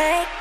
like